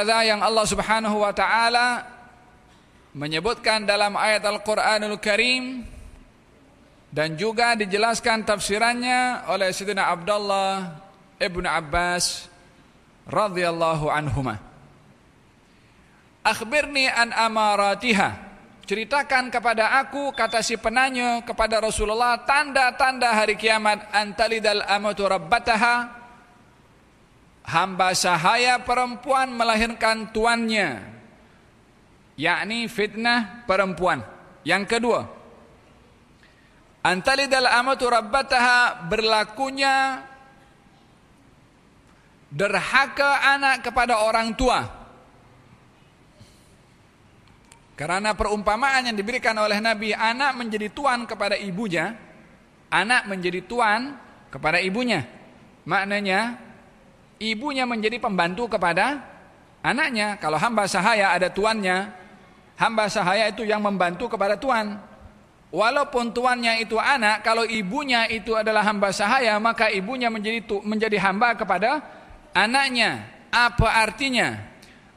hakadha yang Allah Subhanahu wa taala menyebutkan dalam ayat Al-Qur'anul Karim dan juga dijelaskan tafsirannya oleh Sayyidina Abdullah Ibn Abbas radhiyallahu anhuma. Akhbirni an amaratiha. Ceritakan kepada aku kata si penanya kepada Rasulullah tanda-tanda hari kiamat antalidal amatu rabbataha hamba sahaya perempuan melahirkan tuannya. Yakni fitnah perempuan. Yang kedua antalidal amatu rabbataha berlakunya derhaka anak kepada orang tua. Karena perumpamaan yang diberikan oleh Nabi anak menjadi tuan kepada ibunya, anak menjadi tuan kepada ibunya. Maknanya ibunya menjadi pembantu kepada anaknya. Kalau hamba sahaya ada tuannya, hamba sahaya itu yang membantu kepada tuan. Walaupun tuannya itu anak, kalau ibunya itu adalah hamba sahaya, maka ibunya menjadi tu, menjadi hamba kepada anaknya. Apa artinya?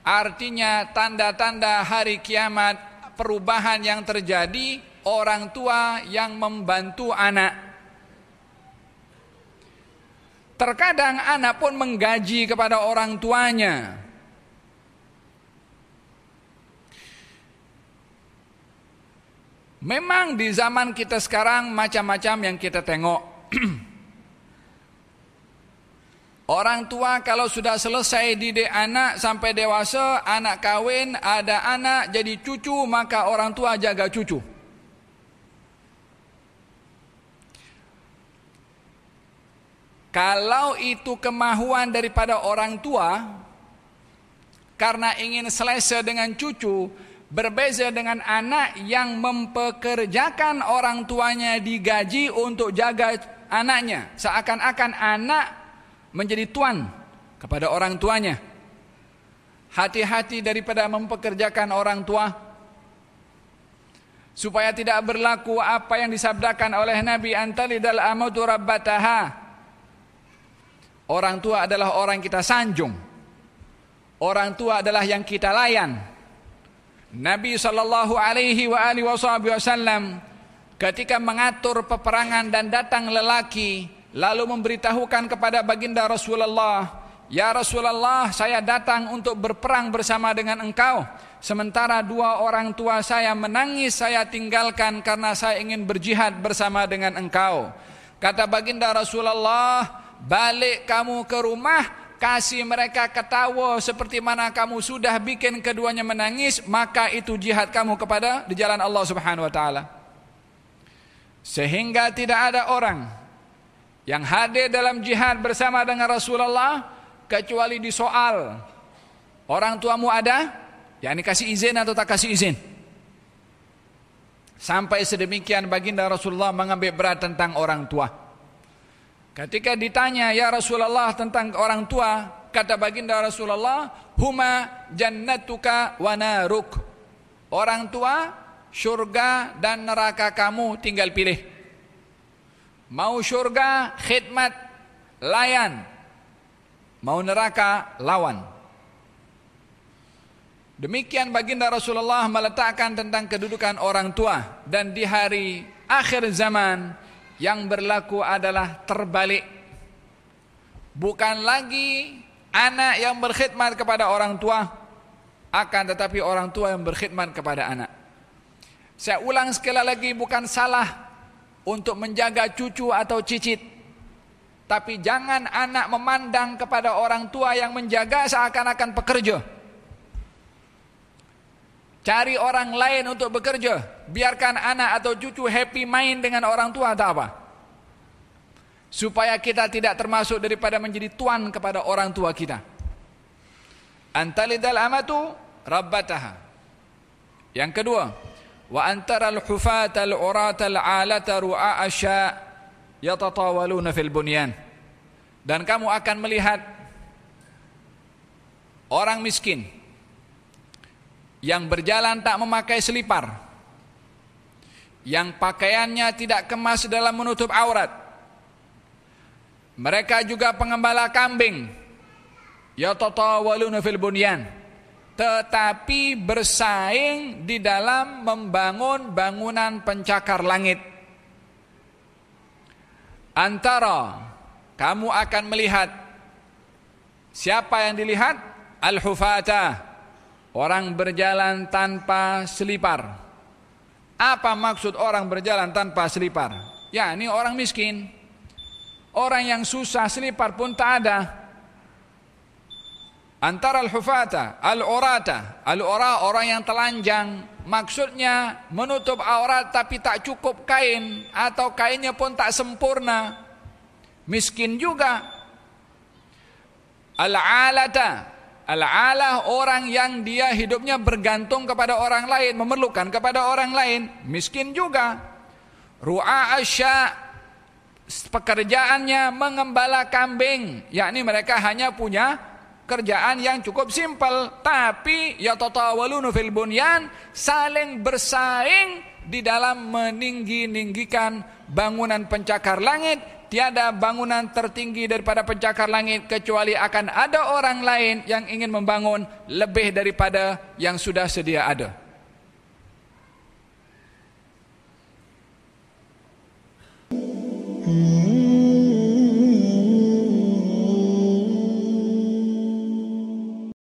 Artinya tanda-tanda hari kiamat perubahan yang terjadi orang tua yang membantu anak. Terkadang anak pun menggaji kepada orang tuanya. Memang di zaman kita sekarang macam-macam yang kita tengok. Orang tua kalau sudah selesai didik anak sampai dewasa, anak kawin, ada anak jadi cucu, maka orang tua jaga cucu. Kalau itu kemahuan daripada orang tua, karena ingin selesa dengan cucu, berbeza dengan anak yang mempekerjakan orang tuanya digaji untuk jaga anaknya. Seakan-akan anak menjadi tuan kepada orang tuanya. Hati-hati daripada mempekerjakan orang tua supaya tidak berlaku apa yang disabdakan oleh Nabi antalidal amatu rabbataha. Orang tua adalah orang kita sanjung. Orang tua adalah yang kita layan. Nabi sallallahu alaihi wa alihi wasallam ketika mengatur peperangan dan datang lelaki lalu memberitahukan kepada baginda Rasulullah Ya Rasulullah saya datang untuk berperang bersama dengan engkau Sementara dua orang tua saya menangis saya tinggalkan karena saya ingin berjihad bersama dengan engkau Kata baginda Rasulullah Balik kamu ke rumah Kasih mereka ketawa seperti mana kamu sudah bikin keduanya menangis Maka itu jihad kamu kepada di jalan Allah subhanahu wa ta'ala. Sehingga tidak ada orang yang hadir dalam jihad bersama dengan Rasulullah kecuali di soal orang tuamu ada yang kasih izin atau tak kasih izin. Sampai sedemikian baginda Rasulullah mengambil berat tentang orang tua ketika ditanya ya Rasulullah tentang orang tua kata baginda Rasulullah huma jannatuka wa naruk orang tua syurga dan neraka kamu tinggal pilih Mau syurga, khidmat, layan. Mau neraka, lawan. Demikian baginda Rasulullah meletakkan tentang kedudukan orang tua. Dan di hari akhir zaman, yang berlaku adalah terbalik. Bukan lagi anak yang berkhidmat kepada orang tua, akan tetapi orang tua yang berkhidmat kepada anak. Saya ulang sekali lagi, bukan salah untuk menjaga cucu atau cicit. Tapi jangan anak memandang kepada orang tua yang menjaga seakan-akan pekerja. Cari orang lain untuk bekerja. Biarkan anak atau cucu happy main dengan orang tua atau apa. Supaya kita tidak termasuk daripada menjadi tuan kepada orang tua kita. Antalidal amatu rabbataha. Yang kedua, wa antara al-hufat al-urat al-alat ru'a yatatawaluna fil bunyan dan kamu akan melihat orang miskin yang berjalan tak memakai selipar. Yang pakaiannya tidak kemas dalam menutup aurat. Mereka juga pengembala kambing. Yatatawaluna fil bunyan. Tetapi bersaing di dalam membangun bangunan pencakar langit. Antara kamu akan melihat siapa yang dilihat? Al-hufata, orang berjalan tanpa selipar. Apa maksud orang berjalan tanpa selipar? Ya, ini orang miskin. Orang yang susah selipar pun tak ada antara al-hufata, al-urata. Al-ura orang yang telanjang, maksudnya menutup aurat tapi tak cukup kain atau kainnya pun tak sempurna. Miskin juga. Al-alata, al-alah orang yang dia hidupnya bergantung kepada orang lain, memerlukan kepada orang lain, miskin juga. Ru'a asya pekerjaannya mengembala kambing, yakni mereka hanya punya kerjaan yang cukup simpel tapi ya tatawalunu fil bunyan saling bersaing di dalam meninggi-ninggikan bangunan pencakar langit tiada bangunan tertinggi daripada pencakar langit kecuali akan ada orang lain yang ingin membangun lebih daripada yang sudah sedia ada Hmm.